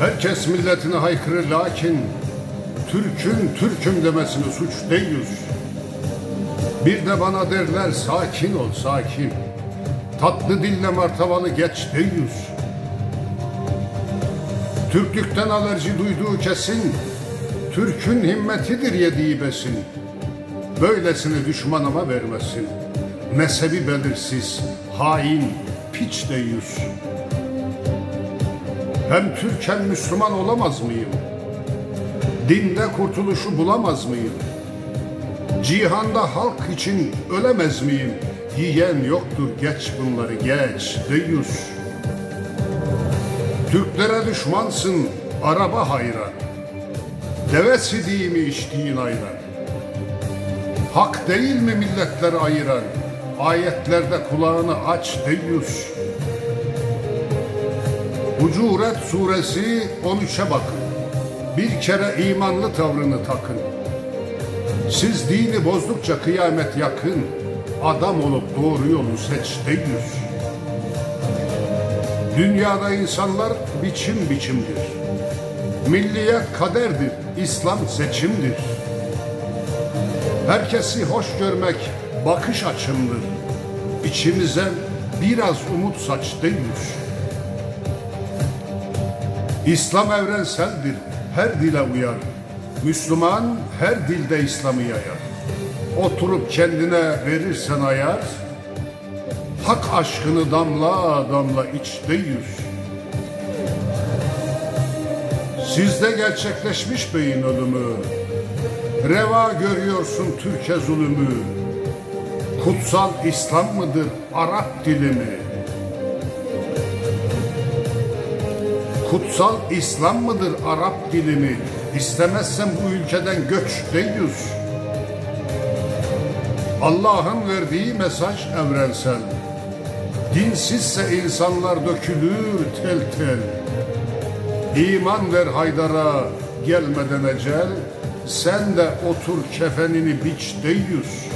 Herkes milletine haykırır lakin Türk'ün Türk'üm demesini suç değil. Bir de bana derler sakin ol sakin. Tatlı dille martavanı geç değil. Türklükten alerji duyduğu kesin. Türk'ün himmetidir yediği besin. Böylesini düşmanıma vermesin. Mezhebi belirsiz, hain, piç deyiz. Hem Türk hem Müslüman olamaz mıyım? Dinde kurtuluşu bulamaz mıyım? Cihanda halk için ölemez miyim? Yiyen yoktur geç bunları geç deyus. Türklere düşmansın araba hayran. Deve sidiği mi içtiğin ayran? Hak değil mi milletler ayıran? Ayetlerde kulağını aç deyus. Hucuret suresi 13'e bakın. Bir kere imanlı tavrını takın. Siz dini bozdukça kıyamet yakın. Adam olup doğru yolu seç deyüz. Dünyada insanlar biçim biçimdir. Milliyet kaderdir, İslam seçimdir. Herkesi hoş görmek bakış açımdır. İçimize biraz umut saç deyüz. İslam evrenseldir, her dile uyar. Müslüman her dilde İslam'ı yayar. Oturup kendine verirsen ayar, hak aşkını damla damla içte yüz. Sizde gerçekleşmiş beyin ölümü, reva görüyorsun Türkiye zulümü. Kutsal İslam mıdır Arap dili mi? Kutsal İslam mıdır Arap dili mi? İstemezsen bu ülkeden göç deyiz. Allah'ın verdiği mesaj evrensel. Dinsizse insanlar dökülür tel tel. İman ver Haydar'a gelmeden ecel. Sen de otur kefenini biç deyiz.